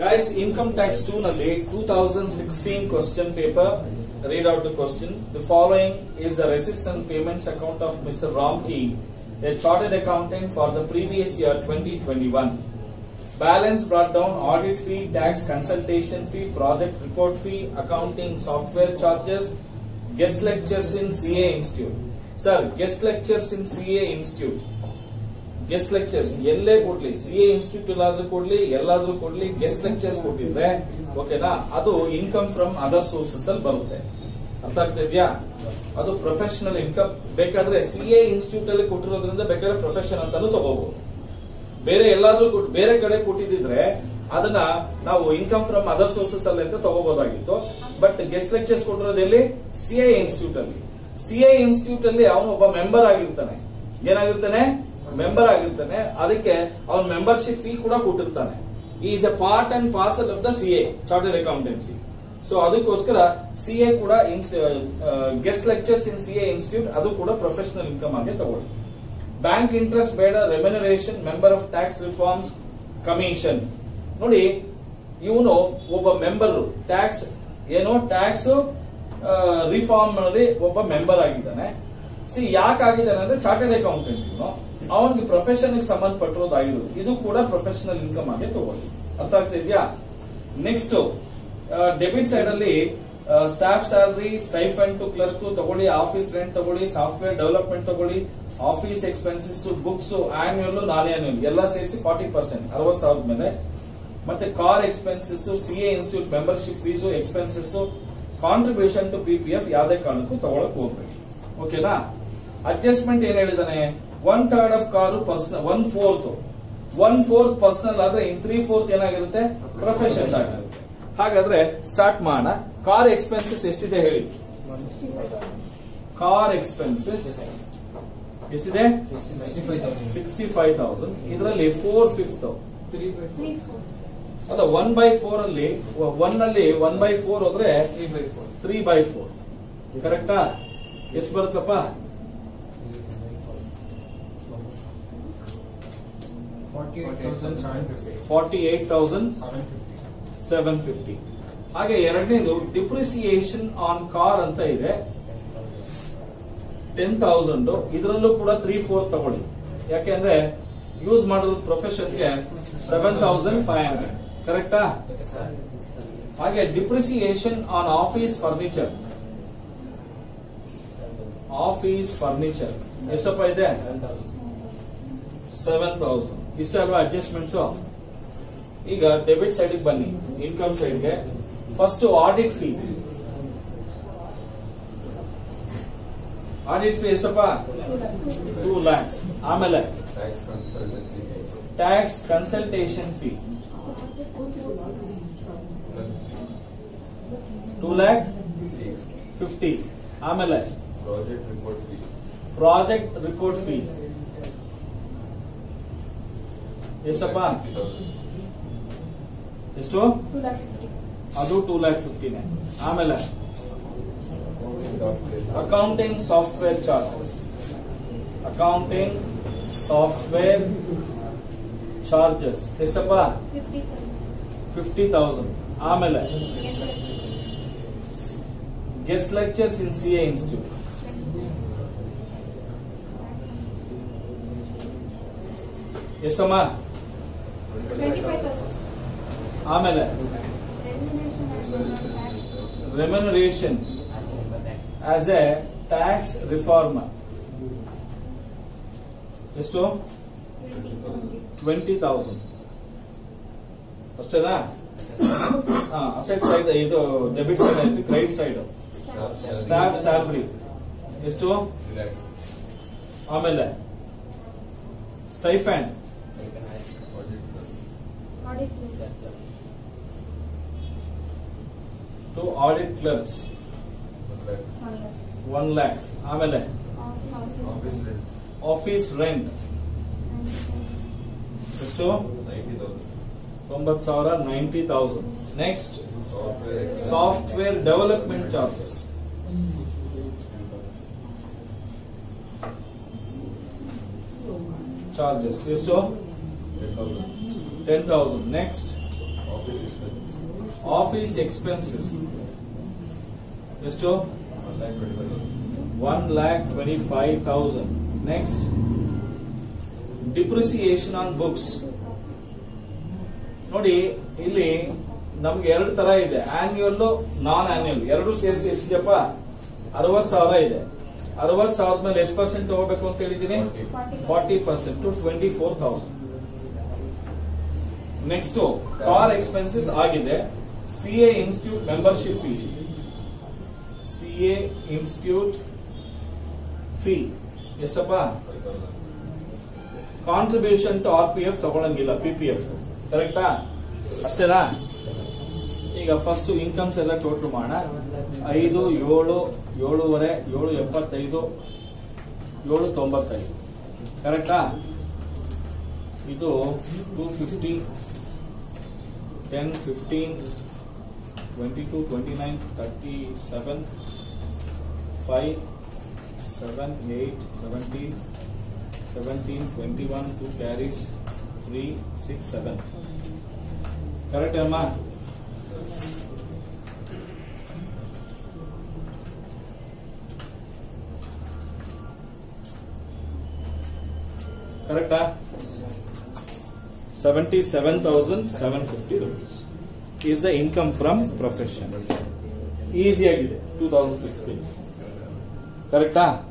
Guys, income tax 2 ನಲ್ಲಿ 2016 question paper, read out the question. The following is the receipts and payments account of Mr. Ramki, a chartered accountant for the previous year 2021. Balance brought down audit fee, tax consultation fee, project report fee, accounting software charges, guest lectures in CA Institute. Sir, guest lectures in CA Institute. Guest lectures ಎಲ್ಲೇ ಕೊಡ್ಲಿ C A institute ಆದ್ರೂ ಕೊಡ್ಲಿ, ಎಲ್ಲಾದ್ರೂ ಕೊಡ್ಲಿ guest lectures ಕೊಟ್ಟಿದ್ರೆ ಓಕೆನಾ ಅದು income from other sources ಅಲ್ಲಿ ಬರುತ್ತೆ. ಅರ್ಥ ಆಗ್ತಾ ಅದು ಪ್ರೊಫೆಷನಲ್ ಇನ್ಕಮ್ ಬೇಕಾದ್ರೆ ಸಿ ಎ ಇನ್ಸ್ಟಿಟ್ಯೂಟ್ ಅಲ್ಲಿ ಕೊಟ್ಟಿರೋದ್ರಿಂದ ಬೇಕಾದ್ರೆ ಪ್ರೊಫೆಷನ್ ಅಂತಾನು ತಗೋಬಹುದು ಬೇರೆ ಎಲ್ಲಾದ್ರೂ ಬೇರೆ ಕಡೆ ಕೊಟ್ಟಿದ್ರೆ ಅದನ್ನ ನಾವು ಇನ್ಕಮ್ ಫ್ರಮ್ ಅದರ್ ಸೋರ್ಸಸ್ ಅಲ್ಲಿ ಅಂತ ತಗೋಬಹುದಾಗಿತ್ತು ಬಟ್ ಗೆಸ್ಟ್ ಲೆಕ್ಚರ್ಸ್ ಕೊಟ್ಟಿರೋದು ಎಲ್ಲಿ? ಸಿ ಎ ಇನ್ಸ್ಟಿಟ್ಯೂಟ್ ಅಲ್ಲಿ. ಸಿ ಎ ಇನ್ಸ್ಟಿಟ್ಯೂಟ್ ಅಲ್ಲಿ ಅವನು ಒಬ್ಬ ಮೆಂಬರ್ ಆಗಿರ್ತಾನೆ. ಏನಾಗಿರ್ತಾನೆ? ಮೆಂಬರ್ ಆಗಿರ್ತಾನೆ, ಅದಕ್ಕೆ ಅವನ ಮೆಂಬರ್ಶಿಪ್ ಫೀ ಕೂಡ ಕೊಟ್ಟಿರ್ತಾನೆ. Is a part and parcel of the C A chartered accountancy so ಅದಕ್ಕೋಸ್ಕರ ಸಿ ಎ ಕೂಡ guest lectures in C A institute ಅದು ಕೂಡ ಪ್ರೊಫೆಷನಲ್ ಇನ್ಕಮ್ ಆಗಿ ತಗೊಳ್ಳಿ ಬ್ಯಾಂಕ್ ಇಂಟ್ರೆಸ್ಟ್ ಬೇಡ remuneration member of tax reforms commission ನೋಡಿ, ಇವನು ಒಬ್ಬ ಮೆಂಬರ್ ಟ್ಯಾಕ್ಸ್ ಏನು ಟ್ಯಾಕ್ಸ್ ರಿಫಾರ್ಮ್ನಲ್ಲಿ ಒಬ್ಬ ಮೆಂಬರ್ ಆಗಿದ್ದಾನೆ. ಸಿ ಯಾಕೆ ಆಗಿದ್ದಾನೆ ಅಂದ್ರೆ ಚಾರ್ಟೆಡ್ ಅಕೌಂಟೆಂಟ್ ಇವನು. ಅವನಿಗೆ ಪ್ರೊಫೆಷನ್ ಸಂಬಂಧಪಟ್ಟಿರೋದಾಗಿರೋದು ಇದು ಕೂಡ ಪ್ರೊಫೆಷನಲ್ ಇನ್ಕಮ್ ಆಗಿ ತಗೊಳ್ಳಿ ಅರ್ಥ ಆಗ್ತಾ ಇದೆಯಾ? ನೆಕ್ಸ್ಟ್ ಡೆಬಿಟ್ ಸೈಡ್ ಅಲ್ಲಿ staff salary stipend to clerk ತಗೊಳ್ಳಿ ಆಫೀಸ್ ರೆಂಟ್ ತಗೊಳ್ಳಿ ಸಾಫ್ಟ್ವೇರ್ ಡೆವಲಪ್ಮೆಂಟ್ ತಗೊಳ್ಳಿ office expenses books annual non annual ಎಲ್ಲ ಸೇರಿಸಿ ಫಾರ್ಟಿ ಪರ್ಸೆಂಟ್ ಅರವತ್ ಸಾವಿರದ ಮೇಲೆ. ಮತ್ತೆ car expenses C A institute membership fees expenses contribution to PPF ಯಾವುದೇ ಕಾರಣಕ್ಕೂ ತಗೊಳಕ್ ಹೋಗ್ಬೇಕು ಓಕೆನಾ ಅಡ್ಜಸ್ಟ್ಮೆಂಟ್ ಏನ್ ಹೇಳಿದಾನೆ? One third of car personal one fourth one fourth personal ಆದ್ರೆ ಇನ್ ತ್ರೀ ಫೋರ್ತ್ ಏನಾಗಿರುತ್ತೆ? ಪ್ರೊಫೆಷನ್ ಆಗಿರುತ್ತೆ. ಹಾಗಾದ್ರೆ ಸ್ಟಾರ್ಟ್ ಮಾಡೋಣ. ಕಾರ್ ಎಕ್ಸ್ಪೆನ್ಸಸ್ ಎಷ್ಟಿದೆ ಹೇಳಿ? ಕಾರ್ ಎಕ್ಸ್ಪೆನ್ಸಸ್ ಎಷ್ಟಿದೆ? ಸಿಕ್ಸ್ಟಿ ಫೈವ್ ತೌಸಂಡ್ ಇದರಲ್ಲಿ ಫೋರ್ ಫಿಫ್ತ್ ಅದ ಒನ್ ಬೈ ಫೋರ್ ಅಲ್ಲಿ ಒನ್ ಅಲ್ಲಿ ಒನ್ ಬೈ ಫೋರ್ ಹೋದ್ರೆ ತ್ರೀ ಬೈ ಫೋರ್ ಕರೆಕ್ಟಾ ಎಷ್ಟು ಬರುತ್ತಪ್ಪ? ಏಟ್ ತೌಸಂಡ್ ಸೆವೆನ್ ಫಿಫ್ಟಿ ಹಾಗೆ ಎರಡನೇದು ಡಿಪ್ರಿಸಿಯೇಷನ್ ಆನ್ ಕಾರ್ ಅಂತ ಇದೆ. ಟೆನ್ ತೌಸಂಡ್ ಇದರಲ್ಲೂ ಕೂಡ ತ್ರೀ ಫೋರ್ ತಗೊಳ್ಳಿ. ಯಾಕೆಂದ್ರೆ ಯೂಸ್ ಮಾಡೋದು ಪ್ರೊಫೆಷನ್ಗೆ ಸೆವೆನ್ ತೌಸಂಡ್ ಫೈವ್ ಹಂಡ್ರೆಡ್ ಕರೆಕ್ಟಾ ಹಾಗೆ depreciation on office furniture office furniture ಎಷ್ಟಪ್ಪ ಇದೆ? ಸೆವೆನ್ ತೌಸಂಡ್ ಇಷ್ಟ ಅಲ್ವಾ ಅಡ್ಜಸ್ಟ್ಮೆಂಟ್ಸ್ ಈಗ ಡೆಬಿಟ್ ಸೈಡ್ ಬನ್ನಿ. ಇನ್ಕಮ್ ಸೈಡ್ಗೆ first audit fee audit fee ಎಷ್ಟಪ್ಪ? ಟೂ ಲ್ಯಾಕ್ಸ್ ಆಮೇಲೆ tax consultation fee two lakh fifty ಆಮೇಲೆ project report fee project report fee ಎಷ್ಟಪ್ಪ? ಎಷ್ಟು? ಅದು ಟೂ ಲ್ಯಾಕ್ ಫಿಫ್ಟಿನೇ ಆಮೇಲೆ accounting software charges accounting software charges ಎಷ್ಟಪ್ಪ? ಫಿಫ್ಟಿ ತೌಸಂಡ್ ಆಮೇಲೆ guest lectures in C A institute ಎಷ್ಟಮ್ಮ? ಆಮೇಲೆ remuneration as a tax reformer ಎಷ್ಟು? ಟ್ವೆಂಟಿ ತೌಸಂಡ್ ಅಷ್ಟೇನಾ? ಅಸೆಟ್ ಸೈಡ್ ಇದು ಡೆಬಿಟ್ ಸೈಡ್ ಆಯ್ತು ಕ್ರೆಡಿಟ್ ಸೈಡ್ ಸ್ಟಾಫ್ ಸ್ಯಾಲ್ರಿ ಎಷ್ಟು? ಆಮೇಲೆ stipend to audit clerks one lakh ಆಮೇಲೆ ಆಫೀಸ್ ರೆಂಟ್ ಆಫೀಸ್ ರೆಂಟ್ ಎಷ್ಟು ninety thousand ತೊಂಬತ್ ಸಾವಿರ ninety thousand next software software development charges charges ಎಷ್ಟು ten thousand next. Office expenses ಎಷ್ಟು one lakh twenty five thousand next depreciation on books ನೋಡಿ ಇಲ್ಲಿ ನಮ್ಗೆ ಎರಡು ತರ ಇದೆ. ಆನ್ಯುಯಲ್ ನಾನ್ ಆನ್ಯುಯಲ್ ಎರಡು ಸೇರಿಸಿ ಎಷ್ಟಿದೆಯಪ್ಪ? ಅರವತ್ ಸಾವಿರ ಇದೆ. ಅರವತ್ ಸಾವಿರದ ಮೇಲೆ ಎಷ್ಟು ಪರ್ಸೆಂಟ್ ತಗೋಬೇಕು ಅಂತ ಹೇಳಿದೀನಿ forty percent to twenty four thousand next car expenses ಆಗಿದೆ. C A institute membership fee C A institute fee ಎಷ್ಟಪ್ಪ? Contribution to R P F ತಗೊಳಂಗಿಲ್ಲ P P F ಕರೆಕ್ಟಾ ಅಷ್ಟೇನಾ? ಈಗ ಫಸ್ಟ್ ಇನ್ಕಮ್ಸ್ ಎಲ್ಲ ಟೋಟಲ್ ಮಾಡೋಣ. ಐದು, ಏಳು, ಏಳುವರೆ, ಏಳು ಎಪ್ಪತ್ತೈದು, ಏಳು ತೊಂಬತ್ತೈದು. ಕರೆಕ್ಟಾ ಇದು two fifty 10, 15, 22, 29, 37, 5, 7, 8, 17, 17, 21, 2 carries, 3, 6, 7. Correct, Emma? Correct, huh? 77,750 rupees is the income from profession. Easy idea, 2016. Correct? Huh?